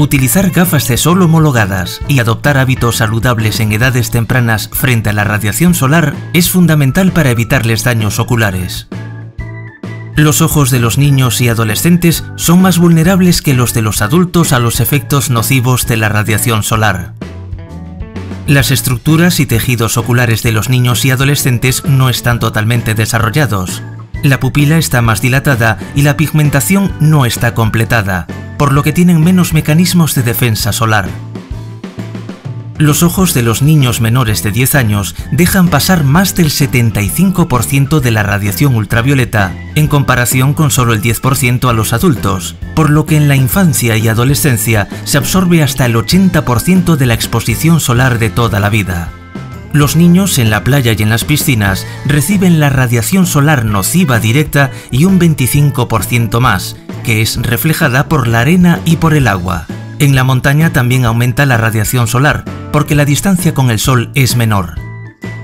Utilizar gafas de sol homologadas y adoptar hábitos saludables en edades tempranas frente a la radiación solar es fundamental para evitarles daños oculares. Los ojos de los niños y adolescentes son más vulnerables que los de los adultos a los efectos nocivos de la radiación solar. Las estructuras y tejidos oculares de los niños y adolescentes no están totalmente desarrollados. La pupila está más dilatada y la pigmentación no está completada, por lo que tienen menos mecanismos de defensa solar. Los ojos de los niños menores de 10 años dejan pasar más del 75% de la radiación ultravioleta, en comparación con solo el 10% a los adultos, por lo que en la infancia y adolescencia se absorbe hasta el 80% de la exposición solar de toda la vida. Los niños en la playa y en las piscinas reciben la radiación solar nociva directa y un 25% más, que es reflejada por la arena y por el agua. En la montaña también aumenta la radiación solar, porque la distancia con el Sol es menor.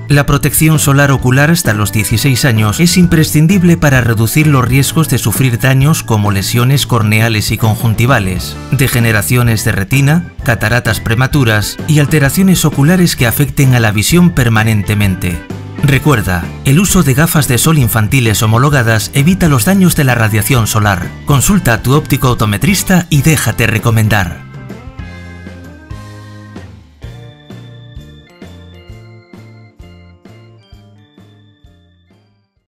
La protección solar ocular hasta los 16 años es imprescindible para reducir los riesgos de sufrir daños como lesiones corneales y conjuntivales, degeneraciones de retina, cataratas prematuras y alteraciones oculares que afecten a la visión permanentemente. Recuerda, el uso de gafas de sol infantiles homologadas evita los daños de la radiación solar. Consulta a tu óptico autometrista y déjate recomendar.